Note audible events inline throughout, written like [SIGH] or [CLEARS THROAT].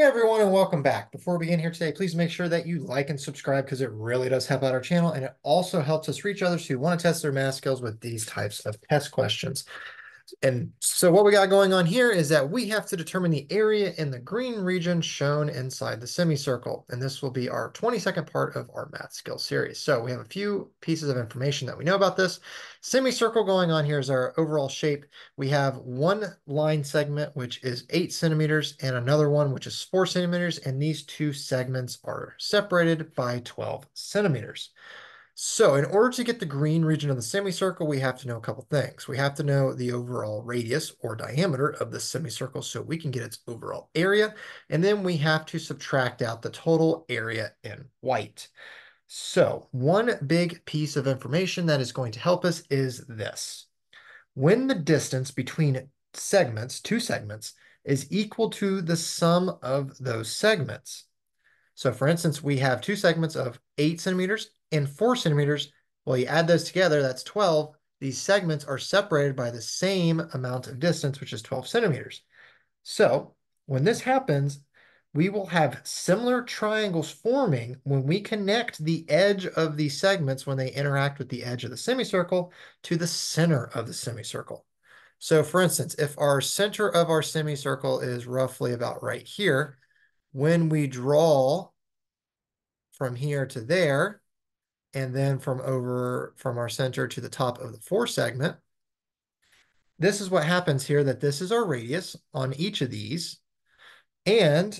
Hey everyone, and welcome back. Before we begin here today, please make sure that you like and subscribe because it really does help out our channel and it also helps us reach others who want to test their math skills with these types of test questions. And so what we got going on here is that we have to determine the area in the green region shown inside the semicircle. And this will be our 22nd part of our math skill series. So we have a few pieces of information that we know about this. Semicircle going on here is our overall shape. We have one line segment, which is eight centimeters, and another one, which is four centimeters. And these two segments are separated by 12 centimeters. So in order to get the green region of the semicircle, we have to know a couple things. We have to know the overall radius or diameter of the semicircle so we can get its overall area. And then we have to subtract out the total area in white. So one big piece of information that is going to help us is this. When the distance between segments, two segments, is equal to the sum of those segments. So for instance, we have two segments of eight centimeters and four centimeters. Well, you add those together, that's 12. These segments are separated by the same amount of distance, which is 12 centimeters. So when this happens, we will have similar triangles forming when we connect the edge of these segments when they interact with the edge of the semicircle to the center of the semicircle. So for instance, if our center of our semicircle is roughly about right here, when we draw from here to there, and then from over from our center to the top of the four segment. This is what happens here, that this is our radius on each of these. And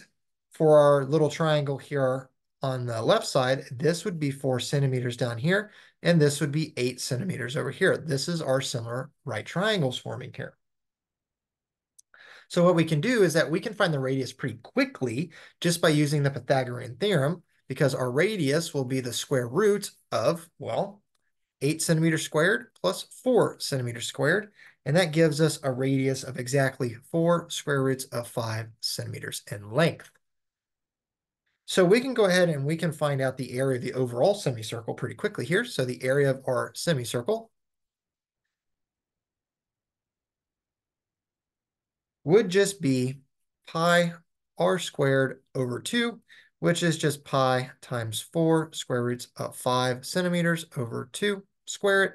for our little triangle here on the left side, this would be four centimeters down here, and this would be eight centimeters over here. This is our similar right triangles forming here. So what we can do is that we can find the radius pretty quickly just by using the Pythagorean theorem because our radius will be the square root of, well, 8 centimeters squared plus 4 centimeters squared. And that gives us a radius of exactly 4 square roots of 5 centimeters in length. So we can go ahead and we can find out the area of the overall semicircle pretty quickly here. So the area of our semicircle would just be pi r squared over 2 which is just pi times 4 square roots of 5 centimeters over 2, square it,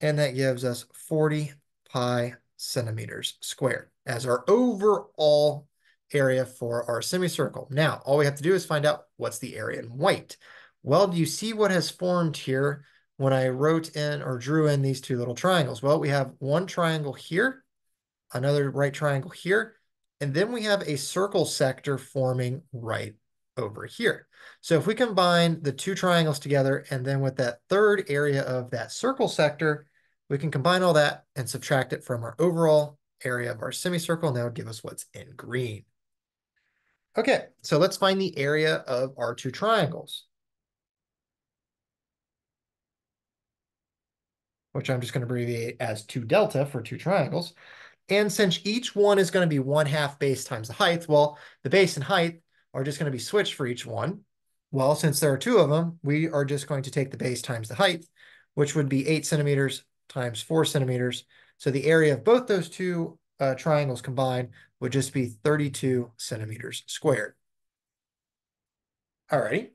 and that gives us 40 pi centimeters squared as our overall area for our semicircle. Now, all we have to do is find out what's the area in white. Well, do you see what has formed here when I wrote in or drew in these two little triangles? Well, we have one triangle here, another right triangle here, and then we have a circle sector forming right over here. So if we combine the two triangles together and then with that third area of that circle sector, we can combine all that and subtract it from our overall area of our semicircle, and that would give us what's in green. Okay, so let's find the area of our two triangles. Which I'm just going to abbreviate as 2 delta for two triangles. And since each one is going to be 1 half base times the height, well, the base and height are just going to be switched for each one. Well, since there are two of them, we are just going to take the base times the height, which would be 8 centimeters times 4 centimeters. So the area of both those two uh, triangles combined would just be 32 centimeters squared. All right.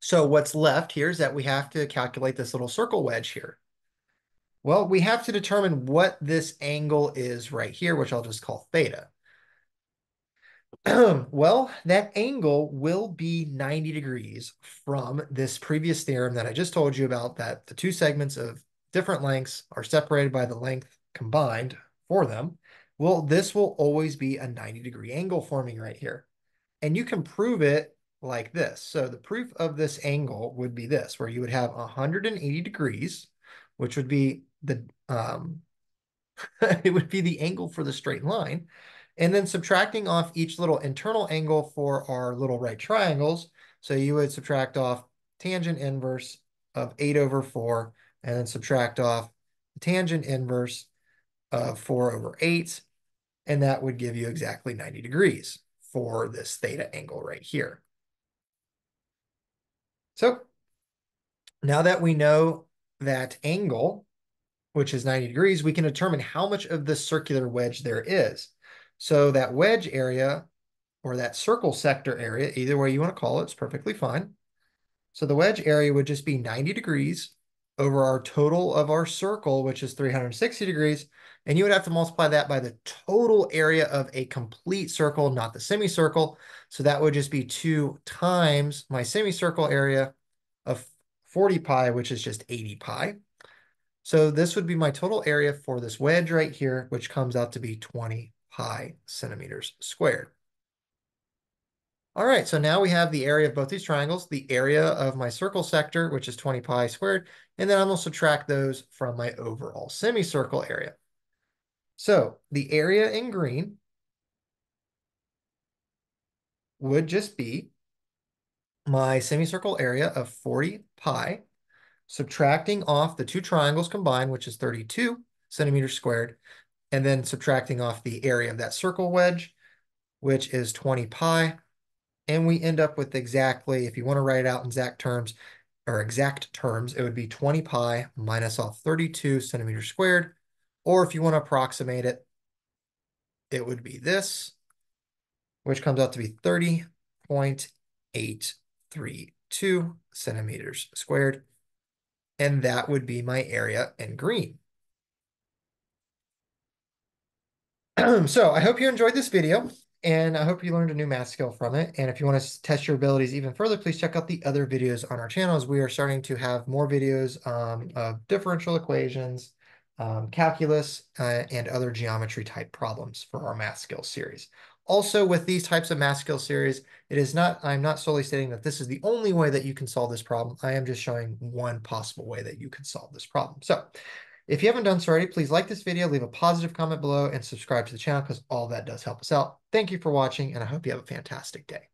So what's left here is that we have to calculate this little circle wedge here. Well, we have to determine what this angle is right here, which I'll just call theta. [CLEARS THROAT] well, that angle will be 90 degrees from this previous theorem that I just told you about, that the two segments of different lengths are separated by the length combined for them. Well, this will always be a 90 degree angle forming right here. And you can prove it like this. So the proof of this angle would be this, where you would have 180 degrees, which would be the, um, [LAUGHS] it would be the angle for the straight line. And then subtracting off each little internal angle for our little right triangles. So you would subtract off tangent inverse of 8 over 4, and then subtract off tangent inverse of 4 over 8, and that would give you exactly 90 degrees for this theta angle right here. So now that we know that angle, which is 90 degrees, we can determine how much of this circular wedge there is. So that wedge area or that circle sector area, either way you want to call it, it's perfectly fine. So the wedge area would just be 90 degrees over our total of our circle, which is 360 degrees. And you would have to multiply that by the total area of a complete circle, not the semicircle. So that would just be two times my semicircle area of 40 pi, which is just 80 pi. So this would be my total area for this wedge right here, which comes out to be 20 pi centimeters squared. All right, so now we have the area of both these triangles, the area of my circle sector, which is 20 pi squared, and then I'm going to subtract those from my overall semicircle area. So the area in green would just be my semicircle area of 40 pi, subtracting off the two triangles combined, which is 32 centimeters squared, and then subtracting off the area of that circle wedge, which is 20 pi, and we end up with exactly, if you want to write it out in exact terms, or exact terms, it would be 20 pi minus all 32 centimeters squared. Or if you want to approximate it, it would be this, which comes out to be 30.832 centimeters squared. And that would be my area in green. [CLEARS THROAT] so I hope you enjoyed this video. And I hope you learned a new math skill from it. And if you want to test your abilities even further, please check out the other videos on our channel as we are starting to have more videos um, of differential equations, um, calculus, uh, and other geometry type problems for our math skill series. Also, with these types of math skill series, it is not, I'm not solely stating that this is the only way that you can solve this problem. I am just showing one possible way that you can solve this problem. So if you haven't done so already, please like this video, leave a positive comment below, and subscribe to the channel because all that does help us out. Thank you for watching, and I hope you have a fantastic day.